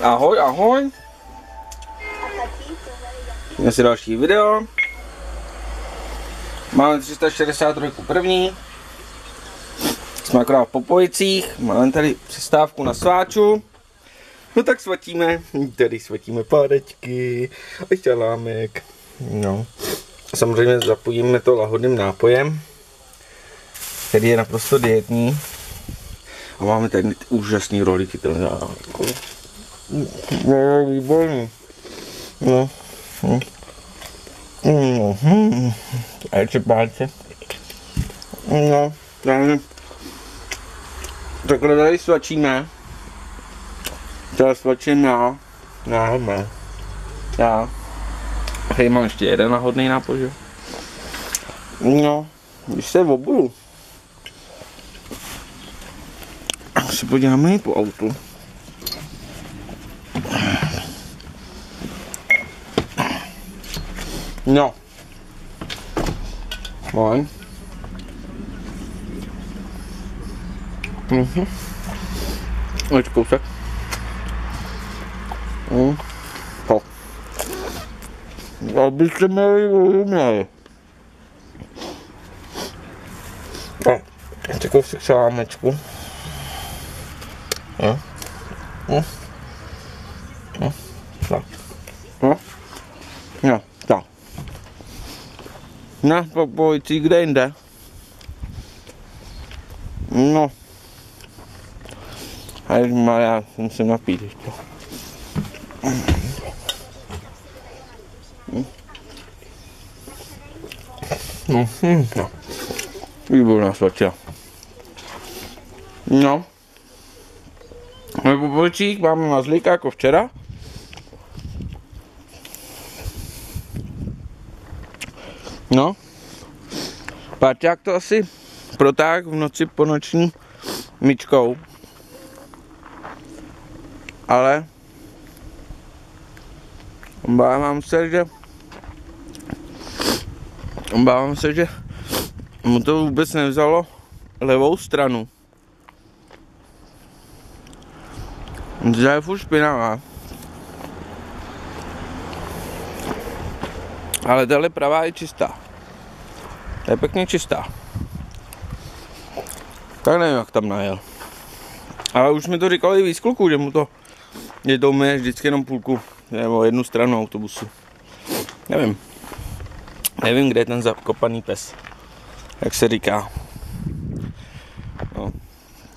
Ahoj, ahoj. Dnes je další video. Máme 363 první. Jsme akorát po pojicích. Máme tady přestávku na sváču. No tak svatíme, tady svatíme pádečky a šťalámek. No. Samozřejmě zapojíme to lahodným nápojem, který je naprosto dietní. A máme tady úžasný rolíky, to No, výborný. No. Hm. No. Hm. A ještě pálce. No, takže takhle tady svačíme. Tady svačím já. Ne. Já. Tady mám ještě jeden náhodný nápoj, že? No, když se obudu. Se podíváme po autu. No. One. Mhm. Ještě kousek. Mm. To. Abyste měli uměli. No. Ještě kousek salámečku. No. No. No. Tak. No. No. Tak. Na popojci, kde jinde? No. A já musím napít ještě. No, hm, no. Výborná svačina. No. Máme popolčík, máme mazlíka jako včera. No. Páťák to asi protáh v noci po noční myčkou. Ale obávám se, že obávám se, že mu to vůbec nevzalo levou stranu. Že je špinavá. Ale tahle pravá je čistá. To je pěkně čistá. Tak nevím, jak tam najel. Ale už mi to říkali víc kluků, že mu to je to umyje vždycky jenom půlku, nebo jednu stranu autobusu. Nevím. Nevím, kde je ten zakopaný pes. Jak se říká. No.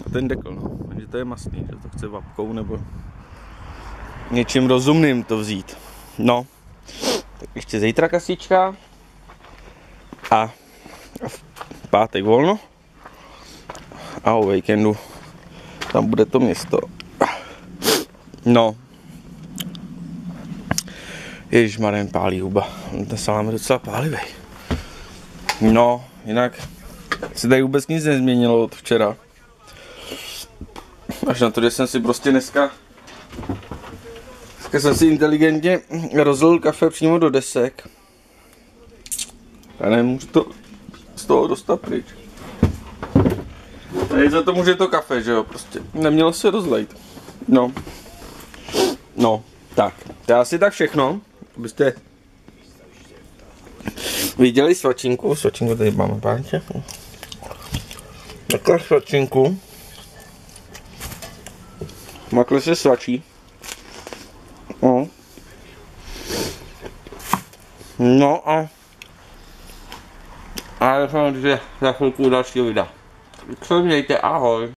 A ten dekl, no. Takže to je masný, že to chce vapkou nebo něčím rozumným to vzít. No. Ještě zítra kasička. A v pátek volno. A o víkendu tam bude to město. No. Ježíš Marien pálí huba. Ten salám je docela pálivý. No, jinak se tady vůbec nic nezměnilo od včera. Až na to, že jsem si prostě dneska Dneska jsem si inteligentně rozlil kafe přímo do desek. A nemůžu to z toho dostat pryč. Tady za to může to kafe, že jo, prostě nemělo se rozlejt. No. No, tak. To je asi tak všechno, abyste viděli svačinku. Svačinku tady máme, páče. Takhle svačinku. Makle se svačí. No. No a a doufám, že za chvilku další videa. Se mějte, ahoj.